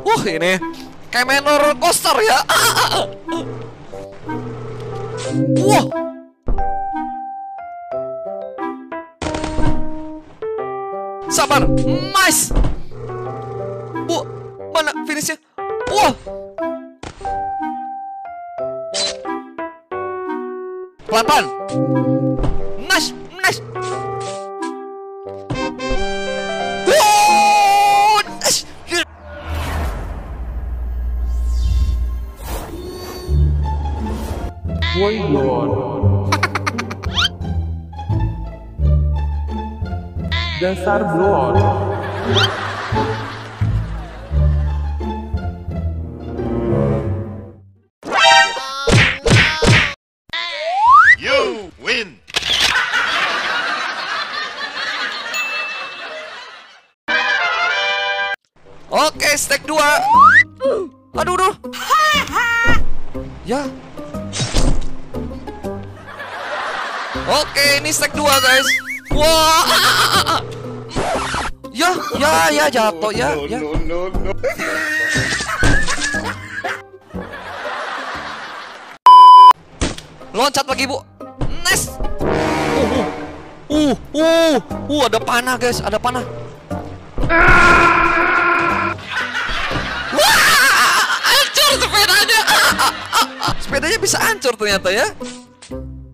Wah ini kayak main roller coaster ya. Wah. Sabar, nice. Bu, mana finishnya? Wah. Pelan-pelan. Nice, Waylon Dasar blon You win. Oke, stack 2. Aduh, aduh. Ya. Oke, ini stack 2, guys. Wah. Ya, ya, ya jatuh ya, ya. no, no, no. Loncat lagi, Bu. Nice. Uh, uh, uh, uh, ada panah, guys. Ada panah. Wah, hancur sepedanya. Sepedanya bisa hancur ternyata ya.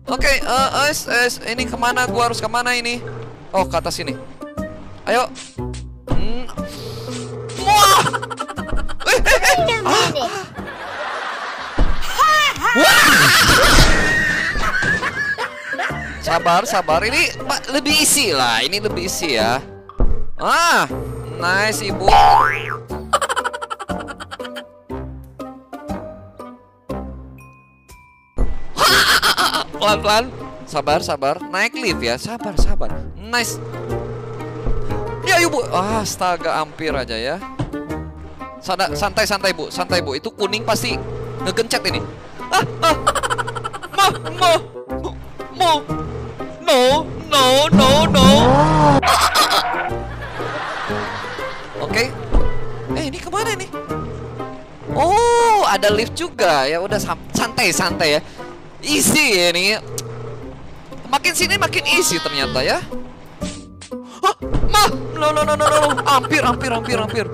Oke, eh, es, es, ini ke mana? Gua harus ke mana ini? Oh, ke atas sini. Ayo. Hmm. Wah. Sabar, sabar. Ini lebih isi lah. Ini lebih isi ya. Ah, nice ibu. Pelan-pelan. Sabar, sabar. Naik lift ya. Sabar, sabar. Nice. Ya, ibu. Ah, astaga, hampir aja ya. Santai, santai, Bu. Santai, Bu. Itu kuning pasti ngegencet ini. Ah, ah. Ma, ma, ma. No, no, no, no. Oke. Eh, ini ke mana nih? Oh, ada lift juga. Ya udah santai, santai ya. Easy ya ini. Makin sini makin easy ternyata ya. Hah, ma, no, no, no, no, no. Hampir, hampir, hampir, hampir.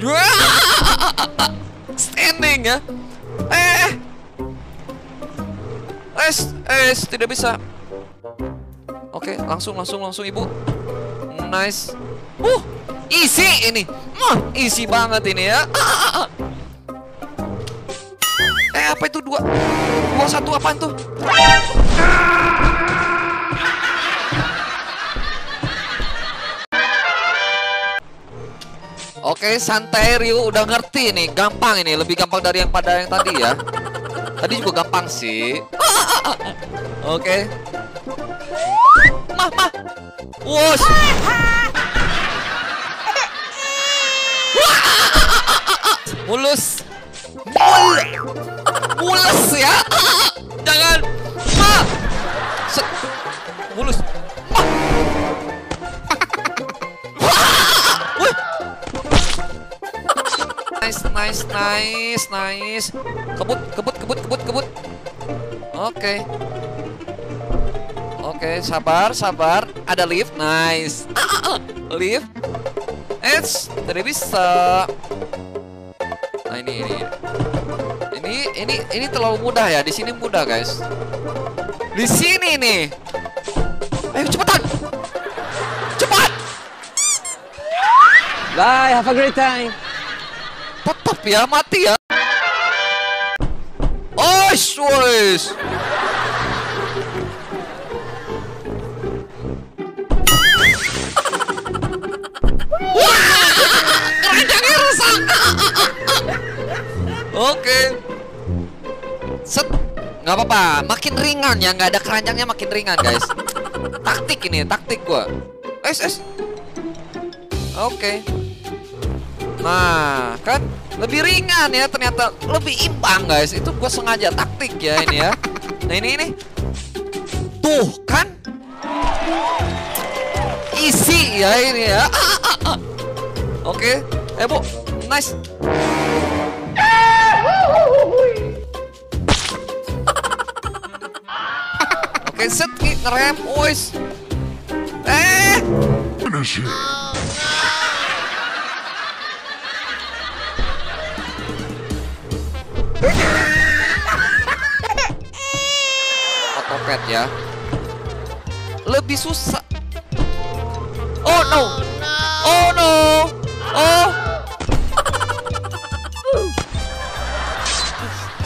Standing ya. Eh, es, es, tidak bisa. Oke, langsung, langsung, langsung ibu. Nice. Uh, easy ini. Mah, easy banget ini ya. Eh, apa itu dua? Dua satu apaan tuh? Oke, santai Ryu udah ngerti nih, gampang ini, lebih gampang dari yang pada yang tadi ya. Tadi juga gampang sih. Oke. Mah, mah. Wush. Mulus. Mul. Mulus ya. Jangan. Mah. Set. Mulus. Nice, nice, nice, nice. Kebut, kebut, kebut, kebut, kebut. Oke. Oke, sabar, sabar. Ada lift, nice. lift. Eits, tidak bisa. Ini, terlalu mudah ya. Di sini mudah guys. Di sini nih. Ayo cepetan. Cepat. Bye, have a great time. Tetap ya, mati ya. Oish, oish. Wah, keranjangnya rusak. Oke. Set. Nggak apa-apa, makin ringan ya, nggak ada keranjangnya makin ringan guys. Taktik ini, taktik gua. Es, es. Oke. Nah, kan lebih ringan ya ternyata lebih imbang guys. Itu gue sengaja taktik ya ini ya. Nah ini ini. Tuh kan. Easy ya ini ya. Oke. Eh bu, Nice. Oke, set ki ngerem, boys. Eh, otopet ya. Lebih susah. Oh no. Oh no. Oh.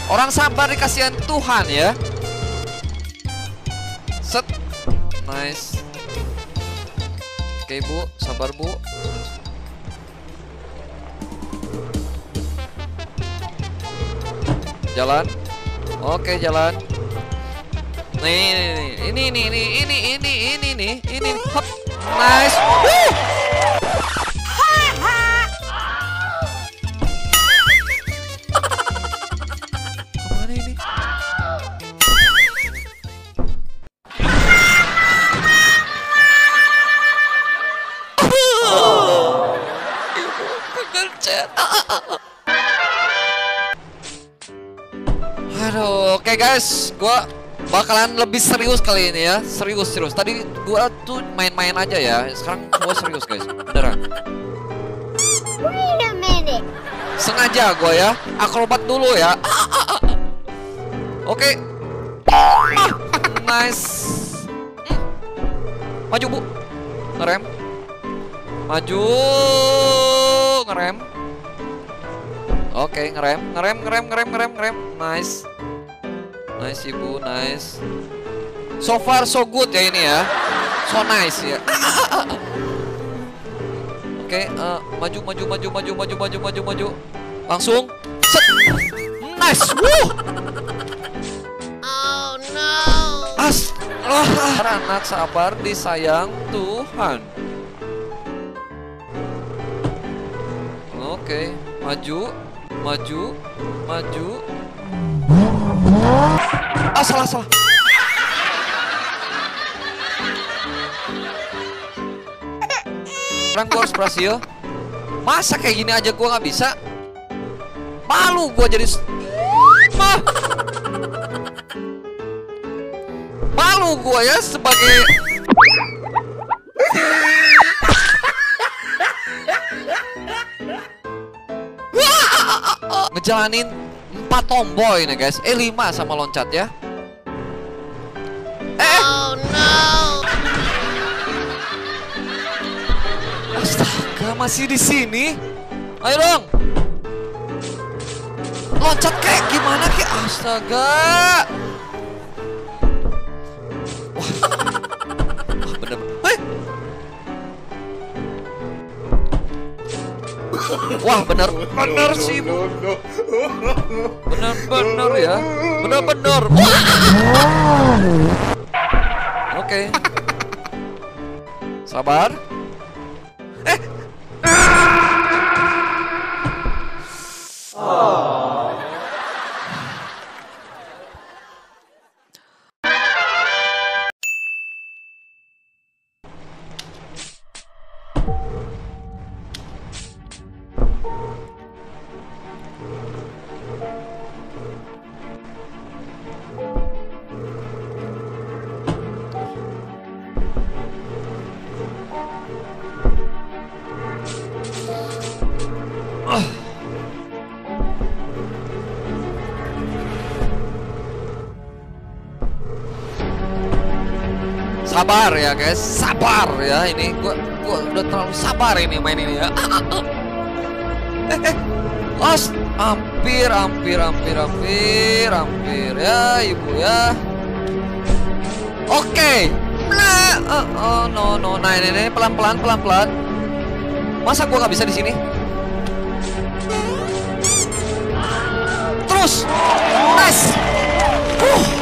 Orang sabar dikasihan Tuhan ya. Nice. Oke, Bu. Sabar, Bu. Jalan. Oke, jalan. Nih, ini, ini, ini, ini, ini, ini, nih, ini, hop, nice. Wuh! Oke guys, gua bakalan lebih serius kali ini ya, serius serius. Tadi gua tuh main-main aja ya, sekarang gua serius guys, beneran. Wait a minute. Sengaja gua ya, akrobat dulu ya. Oke, nice. Maju bu, ngerem. Maju, ngerem. Oke, ngerem, ngerem, ngerem, ngerem, ngerem, ngerem. Nice. Nice ibu, nice. So far so good ya ini ya. So nice ya. Oke, eh, maju, maju, maju, maju, maju, maju, maju, maju. Langsung. Set. Nice. Wuh. Oh no. As. Ah, anak sabar disayang Tuhan. Oke, maju, maju, maju. Ah, salah, salah. Sekarang gue harus berhasil. Masa kayak gini aja gue nggak bisa? Malu gue jadi... Malu gue ya sebagai... Ngejalanin empat tomboy nih guys. Eh lima sama loncat ya. Eh, Oh no. astaga masih di sini. Ayo dong. Loncat kayak gimana kayak astaga. Wah bener bener sih. Bener bener ya. Bener bener. Oke. Sabar. Eh. Sabar ya guys, sabar ya ini gua gua udah terlalu sabar ini main ini ya. Eh, eh. Os, hampir, hampir, hampir, hampir, hampir ya ibu ya. Oke, nah, oh, oh, no, no, nah ini, ini pelan, pelan, pelan, pelan. Masa gua nggak bisa di sini? Terus, nice. Uh.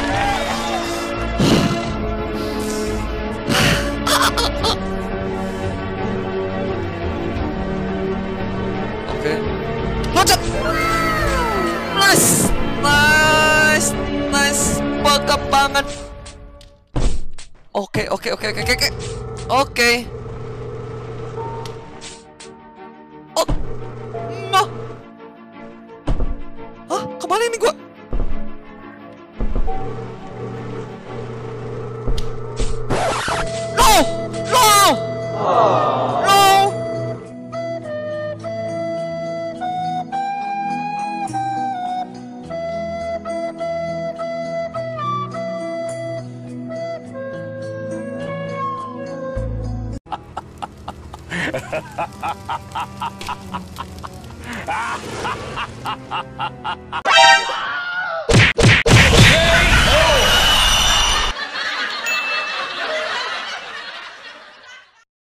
jangan. Oke, oke, oke, oke, oke. Oke. Oh. Ma. Hah, ke mana ini gua? Ha ha ha ha!